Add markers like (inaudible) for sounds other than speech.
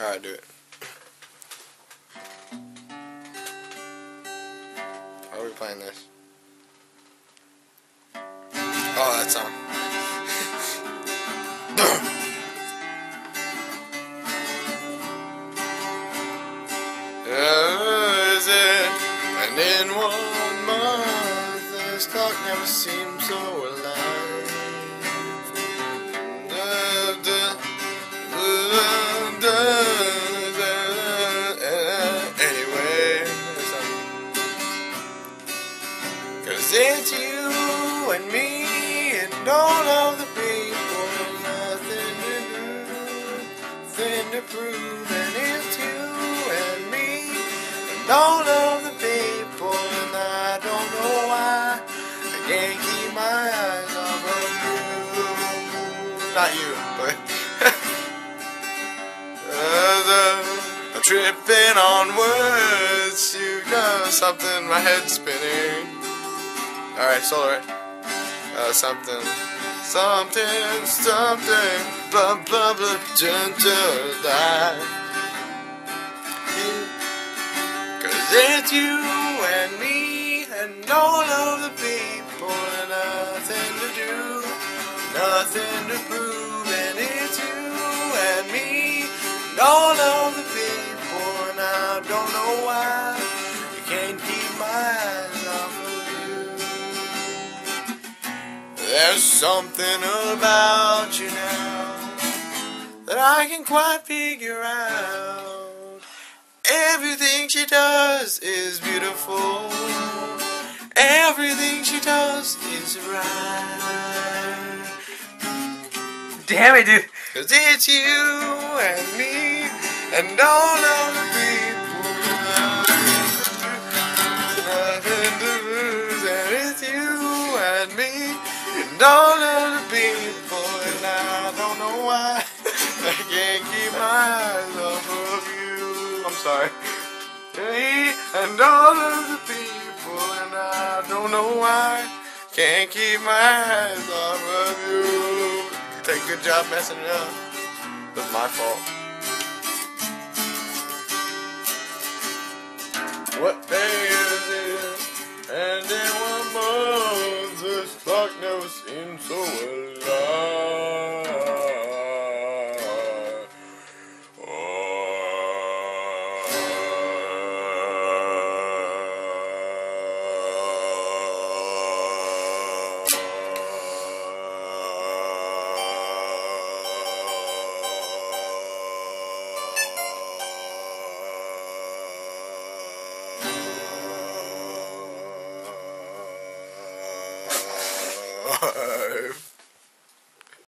Alright, do it. How are we playing this? Oh, that song. (laughs) Is it? And in one month, this clock never seemed so alive. It's you and me and all of the people, nothing to do, nothing to prove, and it's you and me and all of the people, and I don't know why I can't keep my eyes off of you. Not you, but. (laughs) I'm tripping on words, you got something, my head's spinning. Alright, solo right. Uh, something, something, something, blah blah blah, gentle die. Cause it's you and me and all of the people and nothing to do, nothing to prove, and it's you and me and all There's something about you now that I can quite figure out. Everything she does is beautiful. Everything she does is right. Damn it, dude. Cause it's you and me and all of the people. Nothing to lose, and it's you and me all of the people. And I don't know why I can't keep my eyes off of you. I'm sorry. Me and all of the people, and I don't know why can't keep my eyes off of you. You a good job messing it up. That's my fault. What day Five.